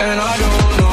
and I don't know.